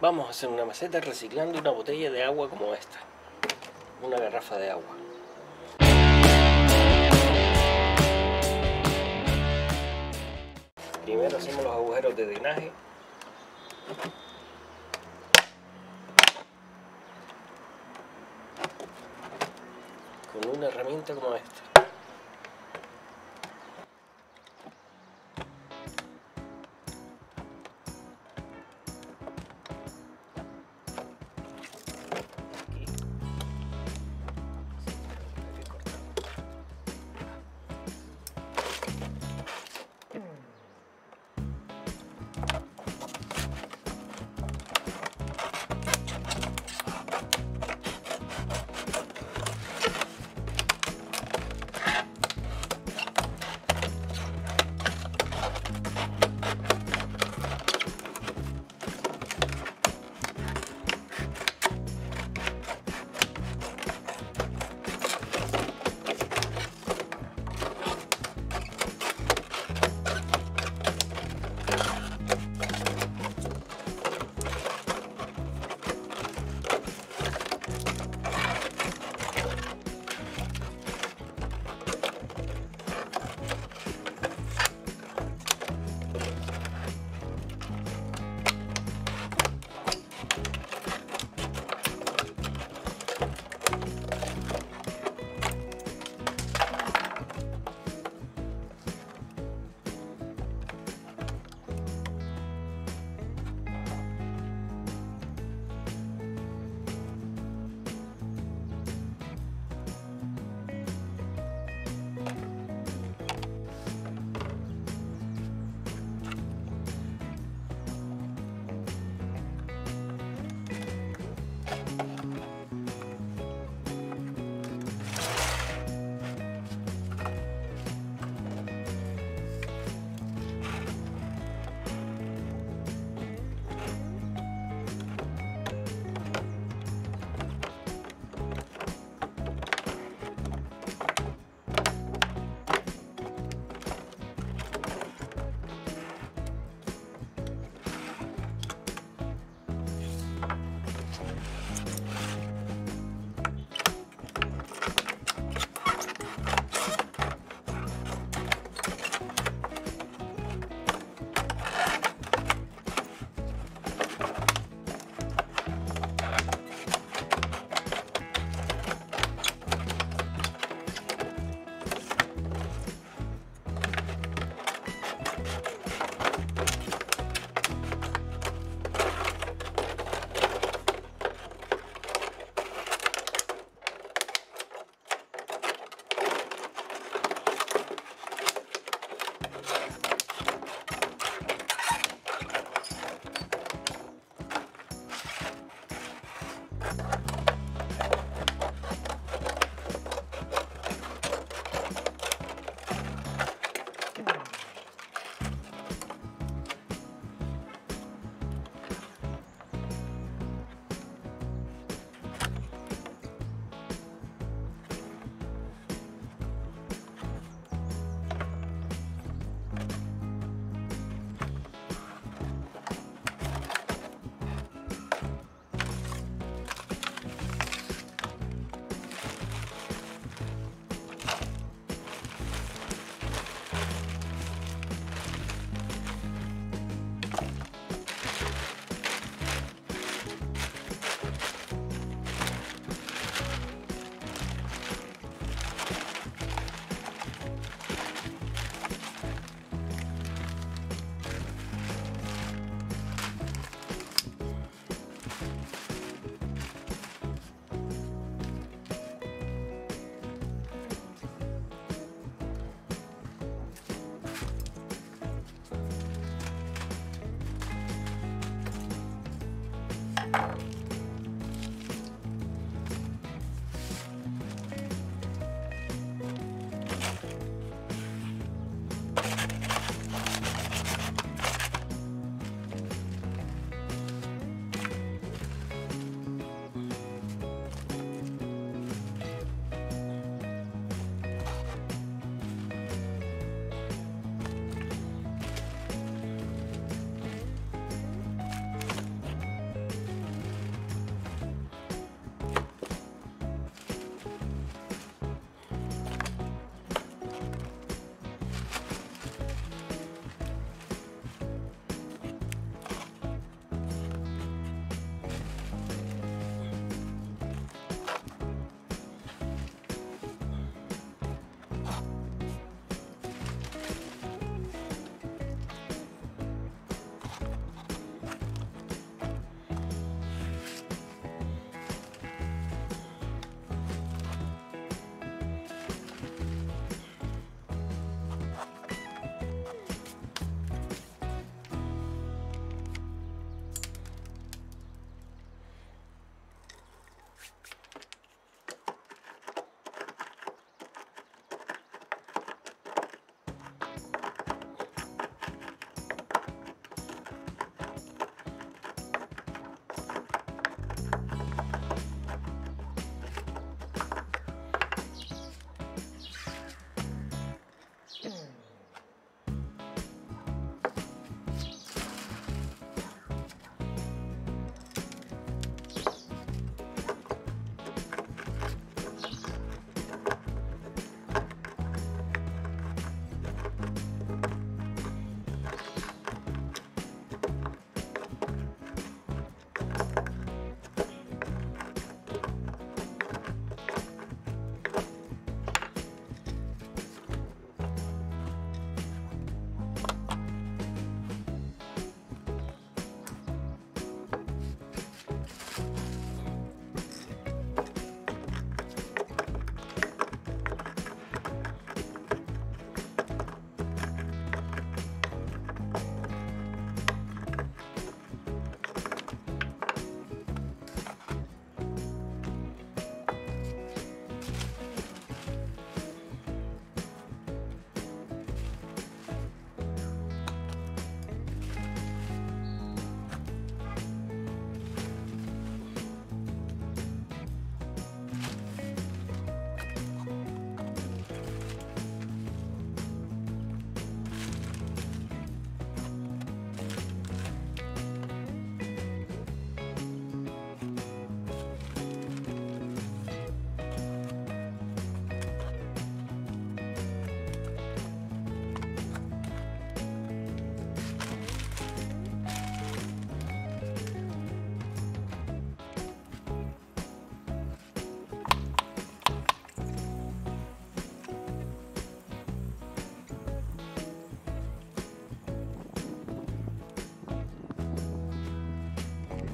Vamos a hacer una maceta reciclando una botella de agua como esta. Una garrafa de agua. Primero hacemos los agujeros de drenaje. Con una herramienta como esta.